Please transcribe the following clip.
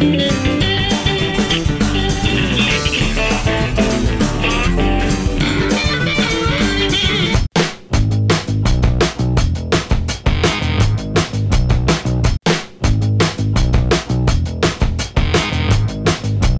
Música